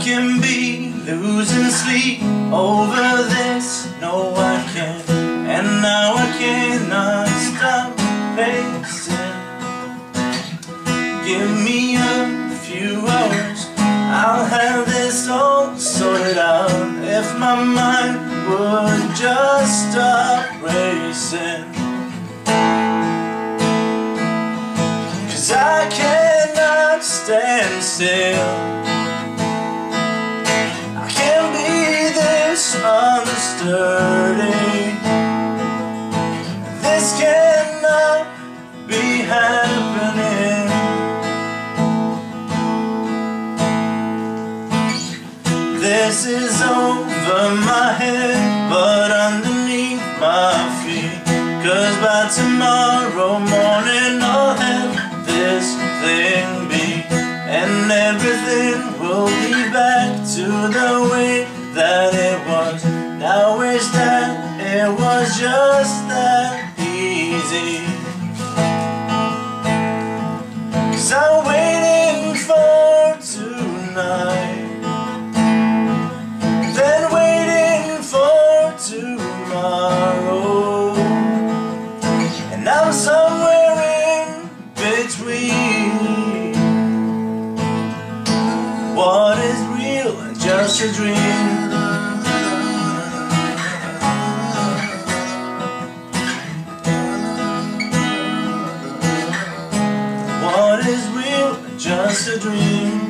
can be losing sleep over this. No, I can't And now I cannot stop pacing Give me a few hours I'll have this all sorted out. If my mind would just stop racing. Cause I cannot stand still sturdy This cannot be happening. This is over my head But underneath my feet. Cause by tomorrow morning I'll have this thing beat. And everything will be back to the way just that easy. Cause I'm waiting for tonight. Then waiting for tomorrow. And I'm somewhere in between. What is real and just a dream just a dream.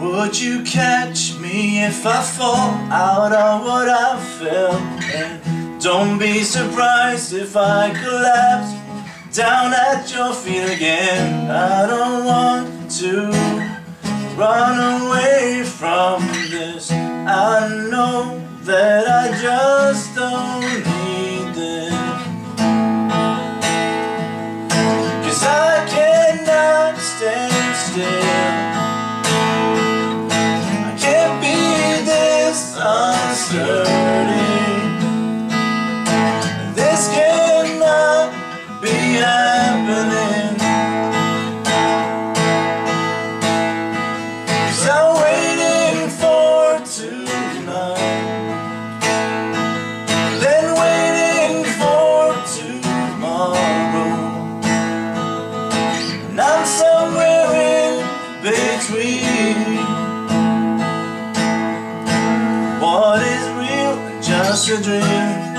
Would you catch me if I fall out of what I felt? And don't be surprised if I collapse down at your feet again. I don't want to run away from this. I know that I just don't need this Cause I cannot stand still. I can't be this uncertain just a dream.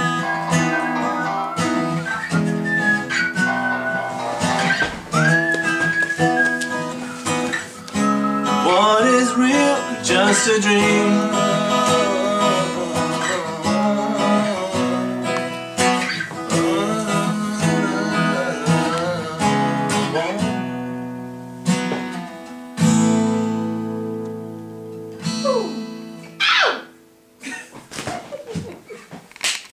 What is real? Just a dream